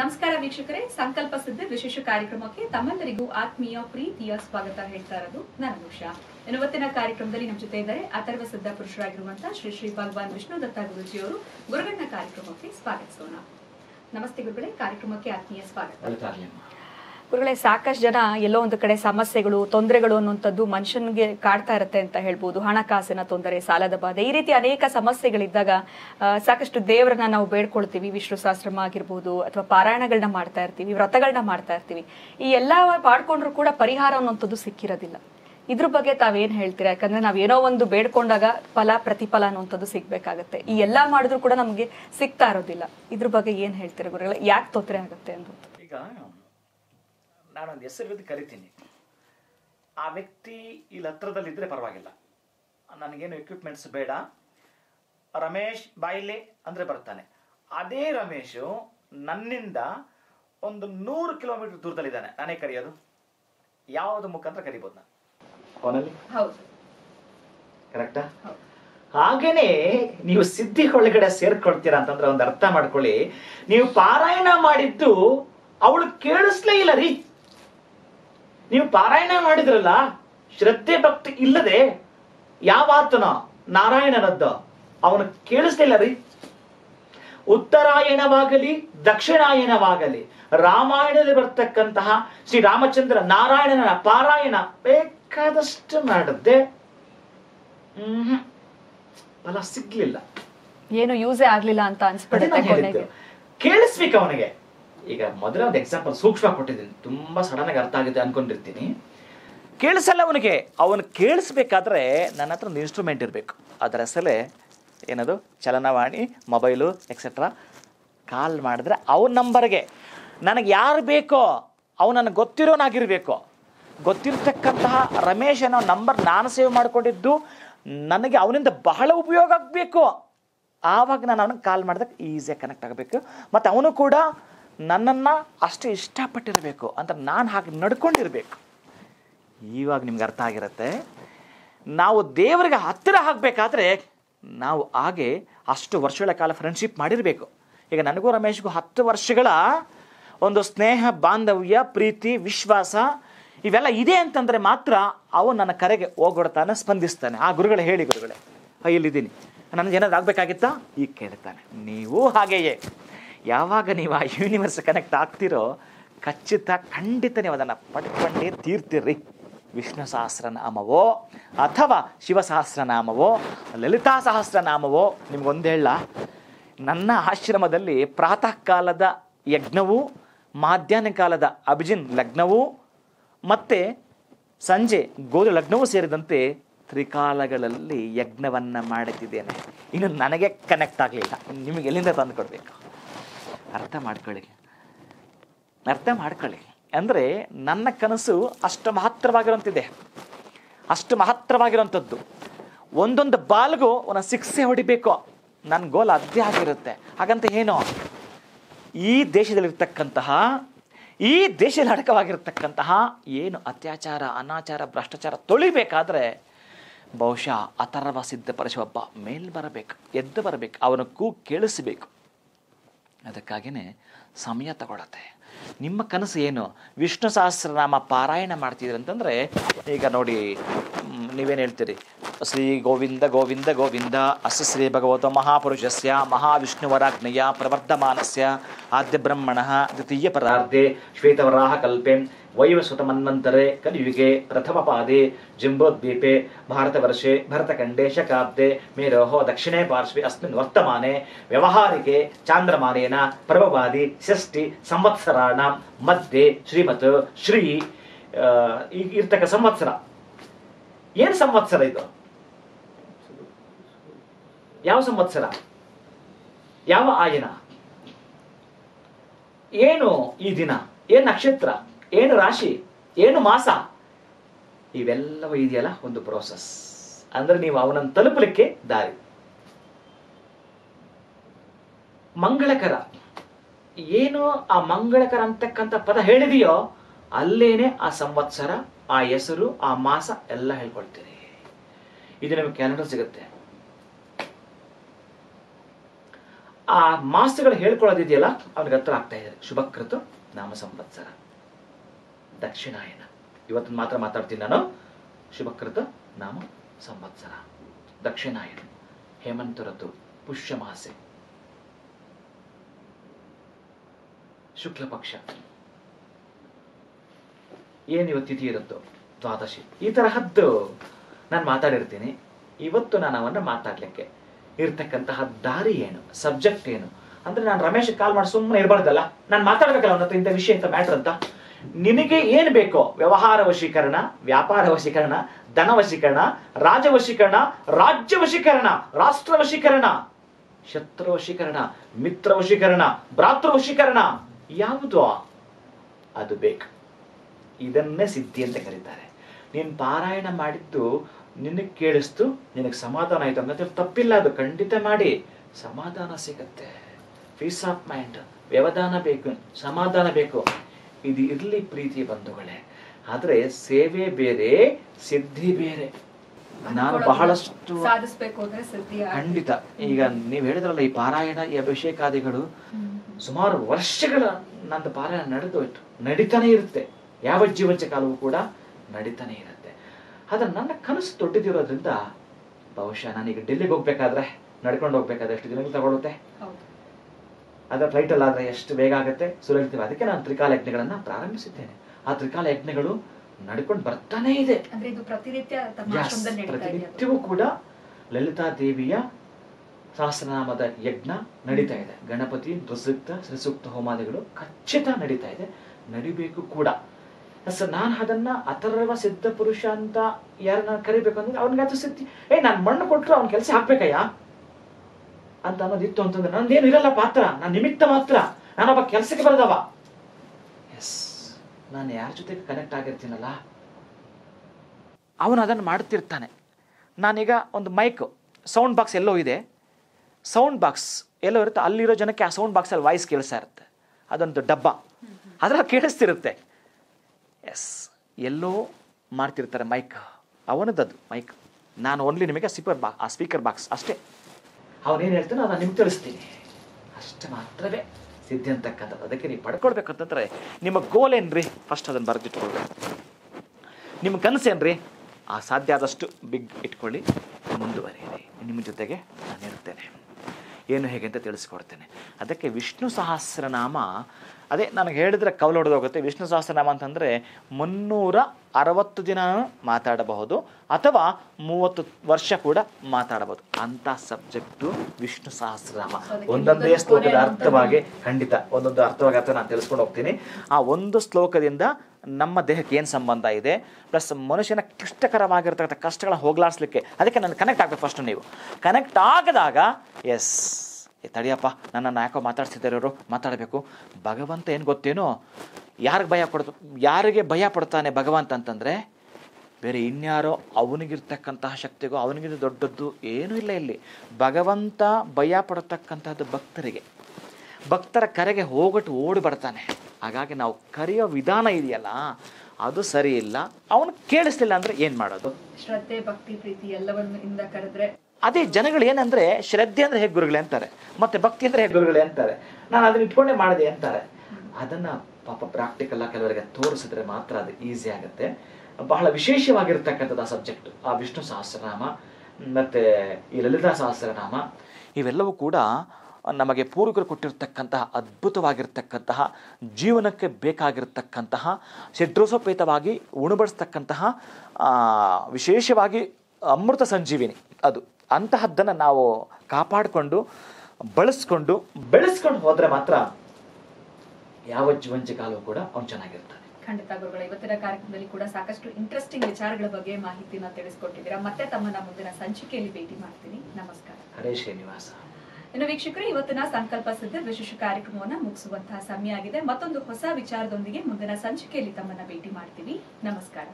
ನಮಸ್ಕಾರ ವೀಕ್ಷಕರೇ, ಸಂಕಲ್ಪ ಸಿದ್ಧ ವಿಶೇಷ ಕಾರ್ಯಕ್ರಮಕ್ಕೆ ತಮ್ಮೆಲ್ಲರಿಗೂ ಆತ್ಮೀಯ ಪ್ರೀತಿಯ ಸ್ವಾಗತ ಹೇಳ್ತಾ ಇರೋದು ನಾನು ಉಷಾ ಇವತ್ತಿನ ಕಾರ್ಯಕ್ರಮದಲ್ಲಿ ನಮ್ಮ ಜೊತೆ ಇದ್ದಾರೆ ಅಥರ್ವ ಸಿದ್ಧ ಪುರುಷರಾಗಿರುವಂತಹ ಶ್ರೀ ಶ್ರೀ ಭಗವಾನ್ ವಿಷ್ಣು ದತ್ತ ಗುರುಜಿಯವರು. ಗುರುಗಣ್ಣ ಕಾರ್ಯಕ್ರಮಕ್ಕೆ ಸ್ವಾಗತಿಸೋಣ. ನಮಸ್ತೆ ಗುರುಗಳೇ, ಕಾರ್ಯಕ್ರಮಕ್ಕೆ ಆತ್ಮೀಯ ಸ್ವಾಗತ. ಗುರುಗಳೇ, ಸಾಕಷ್ಟು ಜನ ಎಲ್ಲೋ ಒಂದು ಕಡೆ ಸಮಸ್ಯೆಗಳು, ತೊಂದರೆಗಳು ಅನ್ನುವಂಥದ್ದು ಮನುಷ್ಯನಿಗೆ ಕಾಡ್ತಾ ಇರುತ್ತೆ ಅಂತ ಹೇಳ್ಬೋದು. ಹಣಕಾಸಿನ ತೊಂದರೆ, ಸಾಲದ ಬಾಧೆ, ಈ ರೀತಿ ಅನೇಕ ಸಮಸ್ಯೆಗಳಿದ್ದಾಗ ಸಾಕಷ್ಟು ದೇವರನ್ನ ನಾವು ಬೇಡ್ಕೊಳ್ತೀವಿ. ವಿಷ್ಣು ಸಹಸ್ರಮ ಆಗಿರ್ಬೋದು, ಅಥವಾ ಪಾರಾಯಣಗಳನ್ನ ಮಾಡ್ತಾ ಇರ್ತೀವಿ ವ್ರತಗಳನ್ನ ಮಾಡ್ತಾ ಇರ್ತೀವಿ. ಈ ಎಲ್ಲ ಮಾಡ್ಕೊಂಡ್ರು ಕೂಡ ಪರಿಹಾರ ಅನ್ನುವಂಥದ್ದು ಸಿಕ್ಕಿರೋದಿಲ್ಲ. ಇದ್ರ ಬಗ್ಗೆ ತಾವೇನ್ ಹೇಳ್ತೀರಾ? ಯಾಕಂದ್ರೆ ನಾವ್ ಏನೋ ಒಂದು ಬೇಡ್ಕೊಂಡಾಗ ಫಲ, ಪ್ರತಿಫಲ ಅನ್ನುವಂಥದ್ದು ಸಿಗ್ಬೇಕಾಗತ್ತೆ. ಈ ಎಲ್ಲಾ ಮಾಡಿದ್ರು ಕೂಡ ನಮಗೆ ಸಿಗ್ತಾ ಇರೋದಿಲ್ಲ. ಇದ್ರ ಬಗ್ಗೆ ಏನ್ ಹೇಳ್ತೀರಾ ಗುರುಗಳ? ಯಾಕೆ ತೊಂದರೆ ಆಗುತ್ತೆ ಅನ್ನುವಂಥದ್ದು ಈಗ ನಾನೊಂದು ಹೆಸರು ಇದ್ದು ಕರಿತೀನಿ. ಆ ವ್ಯಕ್ತಿ ಇಲ್ಲಿ ಹತ್ರದಲ್ಲಿದ್ದರೆ ಪರವಾಗಿಲ್ಲ. ನನಗೇನು ಎಕ್ವಿಪ್ಮೆಂಟ್ಸ್ ಬೇಡ. ರಮೇಶ್ ಬಾಯಿಲೆ ಅಂದರೆ ಬರ್ತಾನೆ. ಅದೇ ರಮೇಶು ನನ್ನಿಂದ ಒಂದು ನೂರು ಕಿಲೋಮೀಟರ್ ದೂರದಲ್ಲಿದ್ದಾನೆ. ನಾನೇ ಕರೆಯೋದು? ಯಾವುದು ಮುಖಾಂತರ ಕರಿಬೋದು ನಾನು? ಫೋನಲ್ಲಿ? ಹೌದು. ಕರೆಕ್ಟಾ ಹಾಗೇನೇ ಹಾಗೇನೆ ನೀವು ಸಿದ್ಧಿ ಒಳಗಡೆ ಸೇರ್ಕೊಳ್ತೀರಾ ಅಂತಂದ್ರೆ ಒಂದು ಅರ್ಥ ಮಾಡ್ಕೊಳ್ಳಿ. ನೀವು ಪಾರಾಯಣ ಮಾಡಿದ್ದು ಅವಳು ಕೇಳಿಸ್ಲೇ ಇಲ್ಲ ರೀ ನೀವು ಪಾರಾಯಣ ಮಾಡಿದ್ರಲ್ಲ ಶ್ರದ್ಧೆ ಭಕ್ತಿ ಇಲ್ಲದೆ ಯಾವ ಆತನ ನಾರಾಯಣನದ್ದು ಅವನು ಕೇಳಿಸ್ಲಿಲ್ಲ ರೀ. ಉತ್ತರಾಯಣವಾಗಲಿ ದಕ್ಷಿಣಾಯಣವಾಗಲಿ ರಾಮಾಯಣದಲ್ಲಿ ಬರ್ತಕ್ಕಂತಹ ಶ್ರೀ ರಾಮಚಂದ್ರ ನಾರಾಯಣನ ಪಾರಾಯಣ ಬೇಕಾದಷ್ಟು ಮಾಡಿದ್ದೆ. ಹ್ಮ್ ಫಲ ಸಿಗ್ಲಿಲ್ಲ. ಏನು ಯೂಸೇ ಆಗ್ಲಿಲ್ಲ ಅಂತ ಅನ್ಸ್ಬಿಟ್ಟು ಅನ್ಸ್ಬಿಡುತ್ತೆ ಕೇಳಿಸ್ಬೇಕು ಅವನಿಗೆ. ಈಗ ಮೊದಲ ಒಂದು ಎಕ್ಸಾಂಪಲ್ ಸೂಕ್ಷ್ಮ ಕೊಟ್ಟಿದ್ದೀನಿ. ತುಂಬಾ ಸಡನ್ ಆಗಿ ಅರ್ಥ ಆಗುತ್ತೆ ಅನ್ಕೊಂಡಿರ್ತೀನಿ. ಕೇಳಿಸಲ್ಲ ಅವನಿಗೆ. ಅವನು ಕೇಳಿಸ್ಬೇಕಾದ್ರೆ ನನ್ನ ಹತ್ರ ಒಂದು ಇನ್ಸ್ಟ್ರೂಮೆಂಟ್ ಇರಬೇಕು. ಅದರ ಹೆಸರೇ ಏನದು? ಚಲನವಾಣಿ, ಮೊಬೈಲು ಎಕ್ಸೆಟ್ರಾ ಕಾಲ್ ಮಾಡಿದ್ರೆ ಅವನ ನಂಬರ್ಗೆ. ನನಗೆ ಯಾರು ಬೇಕೋ ಅವು ನನಗೆ ಗೊತ್ತಿರೋನಾಗಿರಬೇಕು ಗೊತ್ತಿರ್ತಕ್ಕಂತಹ ರಮೇಶ್ ಅನ್ನೋ ನಂಬರ್ ನಾನು ಸೇವ್ ಮಾಡಿಕೊಂಡಿದ್ದು, ನನಗೆ ಅವನಿಂದ ಬಹಳ ಉಪಯೋಗ ಆಗಬೇಕು. ಆವಾಗ ನಾನು ಅವನಿಗೆ ಕಾಲ್ ಮಾಡಿದಾಗ ಈಸಿಯಾಗಿ ಕನೆಕ್ಟ್ ಆಗಬೇಕು. ಮತ್ತು ಅವನು ಕೂಡ ನನ್ನನ್ನು ಅಷ್ಟು ಇಷ್ಟಪಟ್ಟಿರಬೇಕು ಅಂತ ನಾನು ಹಾಗೆ ನಡ್ಕೊಂಡಿರಬೇಕು. ಇವಾಗ ನಿಮ್ಗೆ ಅರ್ಥ ಆಗಿರುತ್ತೆ? ನಾವು ದೇವರಿಗೆ ಹತ್ತಿರ ಆಗಬೇಕಾದ್ರೆ ನಾವು ಹಾಗೆ ಅಷ್ಟು ವರ್ಷಗಳ ಕಾಲ ಫ್ರೆಂಡ್ಶಿಪ್ ಮಾಡಿರಬೇಕು. ಈಗ ನನಗೂ ರಮೇಶ್ಗೂ ಹತ್ತು ವರ್ಷಗಳ ಒಂದು ಸ್ನೇಹ, ಬಾಂಧವ್ಯ, ಪ್ರೀತಿ, ವಿಶ್ವಾಸ ಇವೆಲ್ಲ ಇದೆ ಅಂತಂದರೆ ಮಾತ್ರ ಅವನು ನನ್ನ ಕರೆಗೆ ಹೋಗ್ಬಿಡ್ತಾನೆ, ಸ್ಪಂದಿಸ್ತಾನೆ. ಆ ಗುರುಗಳೇ ಹೇಳಿ ಗುರುಗಳೇ. ಇಲ್ಲಿದ್ದೀನಿ. ನನಗೆ ಏನಾದ್ರು ಆಗಬೇಕಾಗಿತ್ತಾ? ಈಗ ಕೇಳ್ತಾನೆ. ನೀವು ಹಾಗೆಯೇ. ಯಾವಾಗ ನೀವು ಆ ಯೂನಿವರ್ಸ್ ಕನೆಕ್ಟ್ ಆಗ್ತಿರೋ, ಖಚಿತ ಖಂಡಿತ ನೀವು ಅದನ್ನು ಪಡ್ಕೊಂಡೇ ತೀರ್ತಿರ್ರಿ. ವಿಷ್ಣು ಸಹಸ್ರನಾಮವೋ ಅಥವಾ ಶಿವ ಸಹಸ್ರನಾಮವೋ, ಲಲಿತಾ ಸಹಸ್ರನಾಮವೋ ನಿಮ್ಗೊಂದು ಹೇಳ, ನನ್ನ ಆಶ್ರಮದಲ್ಲಿ ಪ್ರಾತಃ ಕಾಲದ ಯಜ್ಞವೂ, ಮಾಧ್ಯಾಹ್ನ ಕಾಲದ ಅಭಿಜಿನ್ ಲಗ್ನವೂ, ಮತ್ತು ಸಂಜೆ ಗೋಧಿ ಲಗ್ನವೂ ಸೇರಿದಂತೆ ತ್ರಿಕಾಲಗಳಲ್ಲಿ ಯಜ್ಞವನ್ನು ಮಾಡುತ್ತಿದ್ದೇನೆ ಇನ್ನು ನನಗೆ ಕನೆಕ್ಟ್ ಆಗಲಿಲ್ಲ. ನಿಮಗೆ ಎಲ್ಲಿಂದ ತಂದು ಕೊಡಬೇಕು? ಅರ್ಥ ಮಾಡ್ಕೊಳ್ಳಿ. ಅರ್ಥ ಮಾಡ್ಕೊಳ್ಳಿ. ಅಂದರೆ ನನ್ನ ಕನಸು ಅಷ್ಟು ಮಹತ್ತರವಾಗಿರುವಂತಿದೆ. ಅಷ್ಟು ಮಹತ್ತರವಾಗಿರುವಂಥದ್ದು ಒಂದೊಂದು ಬಾಲ್ಗೂ ಒಂದು ಸಿಕ್ಸೆ ಹೊಡಿಬೇಕು. ನನ್ನ ಗೋಲ್ ಅದೇ ಆಗಿರುತ್ತೆ. ಹಾಗಂತ ಏನು? ಈ ದೇಶದಲ್ಲಿರ್ತಕ್ಕಂತಹ, ಈ ದೇಶದಲ್ಲಿ ಅಡಕವಾಗಿರ್ತಕ್ಕಂತಹ ಏನು ಅತ್ಯಾಚಾರ, ಅನಾಚಾರ, ಭ್ರಷ್ಟಾಚಾರ ತೊಳಿಬೇಕಾದ್ರೆ ಬಹುಶಃ ಅಥರ್ವ ಸಿದ್ಧಪಡಿಸುವ ಒಬ್ಬ ಮೇಲ್ ಬರಬೇಕು, ಎದ್ದು ಬರಬೇಕು, ಅವನ ಕೂ ಕೇಳಿಸಬೇಕು. ಅದಕ್ಕಾಗಿಯೇ ಸಮಯ ತಗೊಳತ್ತೆ. ನಿಮ್ಮ ಕನಸು ಏನು? ವಿಷ್ಣು ಸಹಸ್ರನಾಮ ಪಾರಾಯಣ ಮಾಡ್ತಿದ್ರಿ ಅಂತಂದರೆ, ಈಗ ನೋಡಿ ನೀವೇನು ಹೇಳ್ತೀರಿ? ಶ್ರೀ ಗೋವಿಂದ ಗೋವಿಂದ ಗೋವಿಂದ ಅಸ ಶ್ರೀ ಭಗವತ ಮಹಾಪುರುಷಸ್ಯ, ಮಹಾವಿಷ್ಣುವರಾಜ್ಞೆಯ ಪ್ರವರ್ಧಮಾನಸ್ಯ, ಆದ್ಯ ಬ್ರಹ್ಮಣ ದ್ವಿತೀಯ ಪರಾರ್ಧೆ ಶ್ವೇತವರಾಹ ಕಲ್ಪೆ ವೈವಸ್ವತ ಮನ್ವಂತರೆ ಕಲಿಯುಗೆ ಪ್ರಥಮ ಪಾದೆ ಜಿಂಬೋದ್ವೀಪೆ, ಭಾರತವರ್ಷೆ, ಭರತಖಂಡೆ ಶಕಾಬ್ದೆ ಮೇರೋಹೋ, ದಕ್ಷಿಣೆ ಪಾರ್ಶ್ವೆ, ಅಸ್ಮಿನ್ ವರ್ತಮಾನೆ, ವ್ಯವಹಾರಿಕೆ, ಚಾಂದ್ರಮಾನೇನ, ಪ್ರಭವಾದಿ, ಷಷ್ಠಿ, ಸಂವತ್ಸರಾಣ, ಮಧ್ಯೆ, ಶ್ರೀಮತ್, ಶ್ರೀ ಇರ್ತಕ್ಕ ಸಂವತ್ಸರ. ಏನ್ ಸಂವತ್ಸರ ಇದು? ಯಾವ ಸಂವತ್ಸರ? ಯಾವ ಆಯನ? ಏನು ಈ ದಿನ? ಏನು ನಕ್ಷತ್ರ? ಏನು ರಾಶಿ, ಏನು ಮಾಸ, ಇವೆಲ್ಲವೂ ಇದೆಯಲ್ಲ ಒಂದು ಪ್ರೋಸೆಸ್ ಅಂದ್ರೆ ನೀವು ಅವನನ್ನು ತಲುಪಲಿಕ್ಕೆ ದಾರಿ. ಮಂಗಳಕರ. ಏನು ಆ ಮಂಗಳಕರ ಅಂತಕ್ಕಂಥ ಪದ ಹೇಳಿದೆಯೋ, ಅಲ್ಲೇನೆ ಆ ಸಂವತ್ಸರ, ಆ ಹೆಸರು, ಆ ಮಾಸ ಎಲ್ಲ ಹೇಳ್ಕೊಳ್ತೀರಿ. ಇದು ನಿಮಗೆ ಕ್ಯಾಲೆಂಡರ್ ಸಿಗುತ್ತೆ. ಆ ಮಾಸಗಳು ಹೇಳ್ಕೊಳ್ಳೋದಿದೆಯಲ್ಲ, ಅವ್ನಿಗೆ ಹತ್ರ ಆಗ್ತಾ ಇದೆ. ಶುಭಕೃತು ನಾಮ ಸಂವತ್ಸರ. ದಕ್ಷಿಣಾಯನ. ಇವತ್ತು ಮಾತ್ರ ಮಾತಾಡ್ತೀನಿ ನಾನು. ಶುಭಕೃತ ನಾಮ ಸಂವತ್ಸರ. ದಕ್ಷಿಣಾಯನ. ಹೇಮಂತ ಋತು ಪುಷ್ಯ ಮಾಸೆ ಶುಕ್ಲ ಪಕ್ಷ ಏನ್ ಇವತ್ತು ತಿಥಿ ಇರುತ್ತೋ? ದ್ವಾದಶಿ. ಈ ತರಹದ್ದು ನಾನು ಮಾತಾಡಿರ್ತೀನಿ. ಇವತ್ತು ನಾನು ಅವನ್ನ ಮಾತಾಡ್ಲಿಕ್ಕೆ ಇರ್ತಕ್ಕಂತಹ ದಾರಿ ಏನು? ಸಬ್ಜೆಕ್ಟ್ ಏನು? ಅಂದ್ರೆ ನಾನು ರಮೇಶ್ ಕಾಲ್ ಮಾಡಿ ಸುಮ್ಮನೆ ಇರಬಾರ್ದಲ್ಲ. ನಾನು ಮಾತಾಡ್ಬೇಕಲ್ಲ ಹತ್ರ ಇಂಥ ವಿಷಯ, ಇಂಥ ಮ್ಯಾಟ್ರ್ ಅಂತ. ನಿನಗೆ ಏನ್ ಬೇಕೋ, ವ್ಯವಹಾರ ವಶೀಕರಣ, ವ್ಯಾಪಾರ ವಶೀಕರಣ, ಧನ ವಶೀಕರಣ, ರಾಜ ವಶೀಕರಣ, ರಾಜ್ಯ ವಶೀಕರಣ, ರಾಷ್ಟ್ರ ವಶೀಕರಣ, ಶತ್ರು ವಶೀಕರಣ, ಮಿತ್ರ ವಶೀಕರಣ, ಭ್ರಾತೃ ವಶೀಕರಣ, ಯಾವುದು ಅದು ಬೇಕು. ಇದನ್ನೇ ಸಿದ್ಧಿ ಅಂತ ಕರೀತಾರೆ. ನೀನು ಪಾರಾಯಣ ಮಾಡಿದ್ದು ನಿನಗೆ ಕೇಳಿಸ್ತು, ನಿನಗೆ ಸಮಾಧಾನ ಆಯ್ತು ಹಂಗಂದ್ರೆ ತಪ್ಪಿಲ್ಲ, ಅದು ಖಂಡಿತ ಮಾಡಿ. ಸಮಾಧಾನ ಸಿಗತ್ತೆ. ಪೀಸ್ ಆಫ್ ಮೈಂಡ್ ವ್ಯವಧಾನ ಬೇಕು, ಸಮಾಧಾನ ಬೇಕು. ಇದು ಇರಲಿ ಪ್ರೀತಿ ಬಂಧುಗಳೇ ಆದ್ರೆ ಸೇವೆ ಬೇರೆ ಸಿದ್ಧಿ ಬೇರೆ. ನಾನು ಬಹಳಷ್ಟು ಖಂಡಿತ. ಈಗ ನೀವು ಹೇಳಿದ್ರಲ್ಲ ಈ ಪಾರಾಯಣ ಈ ಅಭಿಷೇಕಾದಿಗಳು ಸುಮಾರು ವರ್ಷಗಳ ನಂದು ಪಾರಾಯಣ ನಡೆದೋಯ್ತು. ನಡೀತಾನೆ ಇರುತ್ತೆ. ಯಾವ ಜೀವಂಚ ಕಾಲವೂ ಕೂಡ ನಡೀತಾನೆ ಇರುತ್ತೆ. ಆದ್ರೆ ನನ್ನ ಕನಸು ದೊಡ್ಡದಿರೋದ್ರಿಂದ ಬಹುಶಃ ನಾನೀಗ ಡೆಲ್ಲಿಗೆ ಹೋಗ್ಬೇಕಾದ್ರೆ ನಡ್ಕೊಂಡು ಹೋಗ್ಬೇಕಾದ್ರೆ ಎಷ್ಟು ದಿನಗಳು ತಗೊಳುತ್ತೆ? ಅದ್ರ ಫ್ಲೈಟ್ ಆದರೆ ಎಷ್ಟು ಬೇಗ ಆಗುತ್ತೆ? ಸುಲಲಿತವಾಗಿ ಅದಕ್ಕೆ ನಾನು ತ್ರಿಕಾಲ ಯಜ್ಞಗಳನ್ನ ಪ್ರಾರಂಭಿಸಿದ್ದೇನೆ. ಆ ತ್ರಿಕಾಲ ಯಜ್ಞಗಳು ನಡ್ಕೊಂಡು ಬರ್ತಾನೆ ಇದೆ. ಪ್ರತಿನಿತ್ಯವೂ ಕೂಡ ಲಲಿತಾ ದೇವಿಯ ಸಹಸ್ರನಾಮದ ಯಜ್ಞ ನಡೀತಾ ಇದೆ. ಗಣಪತಿ ನೃಸೂಕ್ತ ಶ್ರೀಸೂಕ್ತ ಹೋಮಾದಿಗಳು ಖಚಿತ ನಡೀತಾ ಇದೆ. ನಡಿಬೇಕು ಕೂಡ. ಸರ್ ನಾನು ಅದನ್ನ ಅಥರ್ವ ಸಿದ್ಧ ಪುರುಷ ಅಂತ ಯಾರನ್ನ ಕರಿಬೇಕು ಅಂದ್ರೆ ಅವ್ನಿಗೆ ಅದು ಸಿದ್ಧಿ. ಏ ನಾನು ಮಣ್ಣು ಕೊಟ್ಟರು ಅವ್ನ ಕೆಲಸ ಹಾಕ್ಬೇಕಯ್ಯ? ಅಂತ ಅನ್ನೋದಿತ್ತು ಅಂತಂದ್ರೆ ನಂದೇನು ಇರಲ್ಲ ಪಾತ್ರ ನಾನು ನಿಮಿತ್ತ ಮಾತ್ರ. ನಾನೊಬ್ಬ ಕೆಲಸಕ್ಕೆ ಬರದವ. ಎಸ್ ನಾನು ಯಾರ ಜೊತೆ ಕನೆಕ್ಟ್ ಆಗಿರ್ತೀನಲ್ಲ? ಅವನು ಅದನ್ನು ಮಾಡ್ತಿರ್ತಾನೆ. ನಾನೀಗ ಒಂದು ಮೈಕ್ ಸೌಂಡ್ ಬಾಕ್ಸ್ ಎಲ್ಲೋ ಇದೆ. ಸೌಂಡ್ ಬಾಕ್ಸ್ ಎಲ್ಲೋ ಇರುತ್ತೆ ಅಲ್ಲಿರೋ ಜನಕ್ಕೆ ಆ ಸೌಂಡ್ ಬಾಕ್ಸಲ್ಲಿ ವಾಯ್ಸ್ ಕೇಳಿಸ್ತಾ ಇರುತ್ತೆ. ಅದೊಂದು ಡಬ್ಬ. ಅದ್ರಲ್ಲಿ ಕೇಳಿಸ್ತಿರುತ್ತೆ. ಎಸ್ ಎಲ್ಲೋ ಮಾಡ್ತಿರ್ತಾರೆ ಮೈಕ್ ಅವನದದು ಮೈಕ್ ನಾನು ಓನ್ಲಿ ನಿಮಗೆ ಸ್ಪೀಕರ್ ಬಾ ಆ ಸ್ಪೀಕರ್ ಬಾಕ್ಸ್ ಅಷ್ಟೇ. ಅವನೇನು ಹೇಳ್ತಾನೆ, ನಾನು ನಿಮ್ಗೆ ತಿಳಿಸ್ತೀನಿ. ಅಷ್ಟು ಮಾತ್ರವೇ ಸಿದ್ಧಿ ಅಂತಕ್ಕಂಥದ್ದು. ಅದಕ್ಕೆ ನೀವು ಪಡ್ಕೊಳ್ಬೇಕಂತಂದ್ರೆ ನಿಮ್ಮ ಗೋಲ್ ಏನ್ರಿ? ಫಸ್ಟ್ ಅದನ್ನು ಬರೆದಿಟ್ಕೊಳ್ಬೇಕು ನಿಮ್ಮ ಕನಸೇನ್ರಿ ಆ ಸಾಧ್ಯ ಆದಷ್ಟು ಬಿಗ್ ಇಟ್ಕೊಳ್ಳಿ, ಮುಂದುವರಿಯಿರಿ. ನಿಮ್ಮ ಜೊತೆಗೆ ನಾನು ಇರ್ತೇನೆ ಏನು ಹೇಗೆ ಅಂತ ತಿಳಿಸ್ಕೊಡ್ತೇನೆ. ಅದಕ್ಕೆ ವಿಷ್ಣು ಸಹಸ್ರನಾಮ ಅದೇ ನನಗೆ ಹೇಳಿದ್ರೆ ಕವಲು ಹೊಡೆದೋಗುತ್ತೆ ವಿಷ್ಣು ಸಹಸ್ರನಾಮ ಅಂತಂದರೆ ಮುನ್ನೂರ ಅರವತ್ತು ದಿನ ಮಾತಾಡಬಹುದು ಅಥವಾ ಮೂವತ್ತು ವರ್ಷ ಕೂಡ ಮಾತಾಡಬಹುದು. ಅಂಥ ಸಬ್ಜೆಕ್ಟು ವಿಷ್ಣು ಸಹಸ್ರನಾಮ. ಒಂದೊಂದೇ ಶ್ಲೋಕದ ಅರ್ಥವಾಗಿ ಖಂಡಿತ ಒಂದೊಂದು ಅರ್ಥವಾಗಿ ಅರ್ಥ ನಾನು ತಿಳಿಸ್ಕೊಂಡು ಹೋಗ್ತೀನಿ. ಆ ಒಂದು ಶ್ಲೋಕದಿಂದ ನಮ್ಮ ದೇಹಕ್ಕೆ ಏನು ಸಂಬಂಧ ಇದೆ? ಪ್ಲಸ್ ಮನುಷ್ಯನ ಕ್ಲಿಷ್ಟಕರವಾಗಿರ್ತಕ್ಕಂಥ ಕಷ್ಟಗಳನ್ನ ಹೋಗ್ಲಾಡಿಸ್ಲಿಕ್ಕೆ ಅದಕ್ಕೆ ನಾನು ಕನೆಕ್ಟ್ ಆಗಬೇಕು ಫಸ್ಟ್ ನೀವು. ಕನೆಕ್ಟ್ ಆಗದಾಗ ಎಸ್. ತಡಿಯಪ್ಪ, ನನ್ನನ್ನು ಯಾಕೋ ಮಾತಾಡ್ತಿದ್ದಾರೆ ಮಾತಾಡಬೇಕು. ಭಗವಂತ ಏನು ಗೊತ್ತೇನೋ? ಯಾರಿಗೆ ಭಯ ಪಡ್ತ ಯಾರಿಗೆ ಭಯ ಪಡ್ತಾನೆ ಭಗವಂತ ಅಂತಂದರೆ, ಬೇರೆ ಇನ್ಯಾರೋ ಅವನಿಗಿರ್ತಕ್ಕಂತಹ ಶಕ್ತಿಗೋ ಅವನಿಗಿಂತ ದೊಡ್ಡದ್ದು ಏನೂ ಇಲ್ಲ ಇಲ್ಲಿ. ಭಗವಂತ ಭಯ ಪಡತಕ್ಕಂತಹದ್ದು ಭಕ್ತರಿಗೆ. ಭಕ್ತರ ಕರೆಗೆ ಹೋಗಟ್ಟು ಓಡಿ ಬರ್ತಾನೆ. ಹಾಗಾಗಿ ನಾವು ಕರೆಯೋ ವಿಧಾನ ಇದೆಯಲ್ಲ, ಅದು ಸರಿ ಇಲ್ಲ. ಅವನು ಕೇಳಿಸ್ಲಿಲ್ಲ ಅಂದರೆ ಏನು ಮಾಡೋದು? ಶ್ರದ್ಧೆ, ಭಕ್ತಿ, ಪ್ರೀತಿ ಎಲ್ಲವನ್ನು ಇಂದ ಕರೆದ್ರೆ ಅದೇ ಜನಗಳು ಏನಂದ್ರೆ, ಶ್ರದ್ಧೆ ಅಂದ್ರೆ ಹೇಗೆ ಗುರುಗಳೇ ಅಂತಾರೆ, ಮತ್ತೆ ಭಕ್ತಿ ಅಂದ್ರೆ ಹೇಗೆ ಗುರುಗಳೇ ಅಂತಾರೆ. ನಾನು ಅದನ್ನ ಇಟ್ಕೊಂಡೆ ಮಾಡಿದೆ ಅಂತಾರೆ. ಅದನ್ನ ಪಾಪ ಪ್ರಾಕ್ಟಿಕಲ್ ಆಗಿ ಕೆಲವರಿಗೆ ತೋರಿಸಿದ್ರೆ ಮಾತ್ರ ಅದು ಈಸಿ ಆಗುತ್ತೆ. ಬಹಳ ವಿಶೇಷವಾಗಿರ್ತಕ್ಕಂಥದ್ದು ಆ ಸಬ್ಜೆಕ್ಟ್ ಆ ವಿಷ್ಣು ಸಹಸ್ರನಾಮ, ಮತ್ತೆ ಈ ಲಲಿತಾ ಸಹಸ್ರನಾಮ, ಇವೆಲ್ಲವೂ ಕೂಡ ನಮಗೆ ಪೂರ್ವಿಕರು ಕೊಟ್ಟಿರ್ತಕ್ಕಂತಹ ಅದ್ಭುತವಾಗಿರ್ತಕ್ಕಂತಹ, ಜೀವನಕ್ಕೆ ಬೇಕಾಗಿರ್ತಕ್ಕಂತಹ ಷಡ್ರೋಸೋಪೇತವಾಗಿ ಉಣಬಡಿಸ್ತಕ್ಕಂತಹ ವಿಶೇಷವಾಗಿ ಅಮೃತ ಸಂಜೀವಿನಿ ಅದು. ಅಂತಹದ್ದನ್ನು ನಾವು ಕಾಪಾಡಿಕೊಂಡು ಬಳಸ್ಕೊಂಡು ಬೆಳೆಸ್ಕೊಂಡು ಹೋದ್ರೆ ಮಾತ್ರ ಯಾವ ಜೀವಂಚ ಕಾಲವೂ ಕೂಡ ಅವ್ನು ಚೆನ್ನಾಗಿರ್ತಾನೆ. ಖಂಡಿತ ಗುರುಗಳ ಇವತ್ತಿನ ಕಾರ್ಯಕ್ರಮದಲ್ಲಿ ಕೂಡ ಸಾಕಷ್ಟು ಇಂಟ್ರೆಸ್ಟಿಂಗ್ ವಿಚಾರಗಳ ಬಗ್ಗೆ ಮಾಹಿತಿನ ತಿಳಿಸ್ಕೊಟ್ಟಿದ್ದೀರಾ. ಮತ್ತೆ ತಮ್ಮನ್ನ ಮುಂದಿನ ಸಂಚಿಕೆಯಲ್ಲಿ ಭೇಟಿ ಮಾಡ್ತೀನಿ. ನಮಸ್ಕಾರ. ಹರೇ ಶ್ರೀನಿವಾಸ. ಇನ್ನು ವೀಕ್ಷಕರು ಇವತ್ತಿನ ಸಂಕಲ್ಪ ಸಿದ್ಧ ವಿಶೇಷ ಕಾರ್ಯಕ್ರಮವನ್ನ ಮುಗಿಸುವಂತಹ ಸಮಯ ಆಗಿದೆ. ಮತ್ತೊಂದು ಹೊಸ ವಿಚಾರದೊಂದಿಗೆ ಮುಂದಿನ ಸಂಚಿಕೆಯಲ್ಲಿ ತಮ್ಮನ್ನ ಭೇಟಿ ಮಾಡ್ತೀವಿ. ನಮಸ್ಕಾರ.